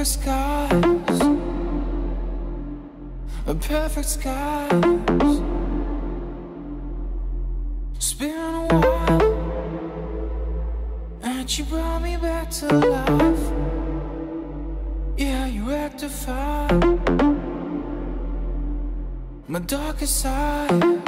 perfect skies. A perfect skies. It's been a while, and you brought me back to life. Yeah, you rectified my darkest side.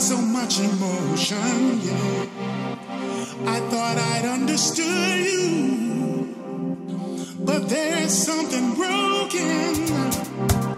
so much emotion? Yeah. I thought I'd understood you, but there's something broken.